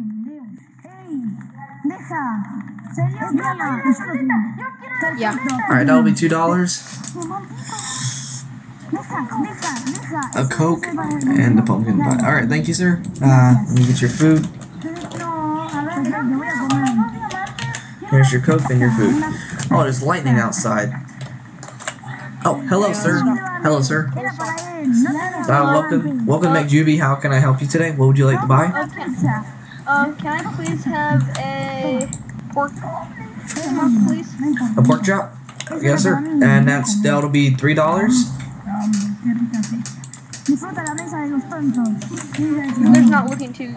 pendejo. ¡Ey! ¡Deja! ¿Serio? Mira, eso lo tiene. Yeah. Alright, that'll be two dollars. A Coke and a pumpkin pie. Alright, thank you, sir. Uh, let me get your food. No, a ver, yo voy a comer. Here's your Coke and your food. Oh, there's lightning outside. Oh, hello, sir. Hello, sir. Era para él. No te Uh, welcome, welcome, McJuby. How can I help you today? What would you like to buy? Pizza. Um, can I please have a pork chop, please? A pork chop? Yes, sir. And that's that'll be three dollars. Qué rica sí. Disfruta la mesa de los tontos. There's not looking too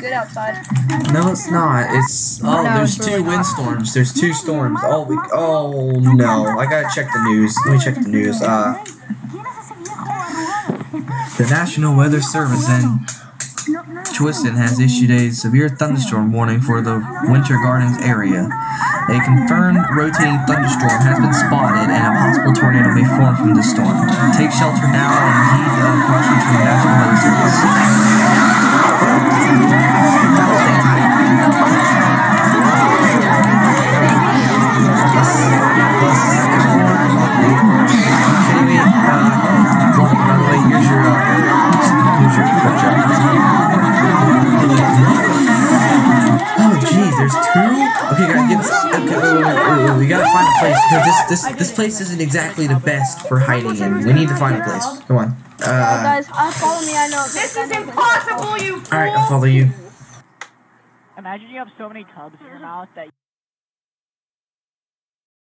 good outside. No, it's not. It's oh, No, there's it's two really not. windstorms. There's two storms all week. Oh no! I gotta check the news. Let me check the news. Uh, ¿Quién es ese viejo arrugado? the National Weather Service in No, no, no. Twiston has issued a severe thunderstorm warning for the Winter Gardens area. A confirmed rotating thunderstorm has been spotted, and a possible tornado may form from the storm. Take shelter now and heed the from the National Weather Service. Okay, guys, get this. Okay, wait, wait, wait, wait, we gotta find a place because this this this place isn't exactly the best for hiding in. We need to find a place. Come on. Uh, Uh, guys, uh, follow me. I know. This is impossible, you all right, I'll follow you. Imagine you have so many tubs in your mouth that